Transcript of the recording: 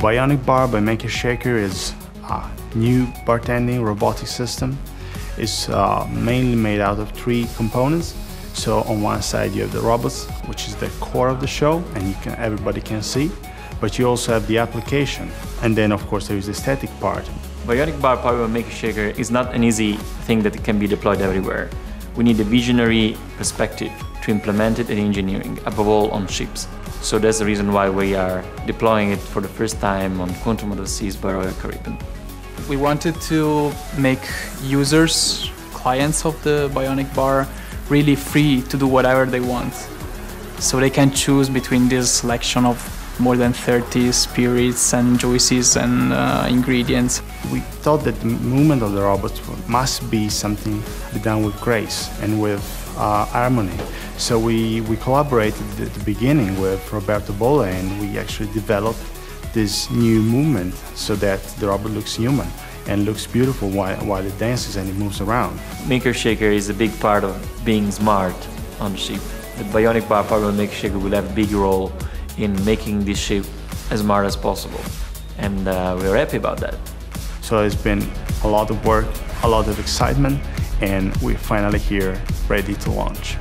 Bionic Bar by Makr Shakr is a new bartending robotic system. It's uh, mainly made out of three components. So on one side you have the robots, which is the core of the show, and you can everybody can see. But you also have the application, and then of course there is the static part. Bionic Bar powered by Makr Shakr is not an easy thing that can be deployed everywhere. We need a visionary perspective to implement it in engineering, above all on ships. So that's the reason why we are deploying it for the first time on Quantum of the Seas by Royal Caribbean. We wanted to make users, clients of the Bionic Bar, really free to do whatever they want. So they can choose between this selection of more than 30 spirits and juices and uh, ingredients. We thought that the movement of the robots must be something done with grace and with uh, harmony. So we, we collaborated at the beginning with Roberto Bolle and we actually developed this new movement so that the robot looks human and looks beautiful while, while it dances and it moves around. Makr Shakr is a big part of being smart on the ship. The Bionic Bar Power Makr Shakr will have a big role in making this ship as smart as possible. And uh, we're happy about that. So it's been a lot of work, a lot of excitement, and we're finally here ready to launch.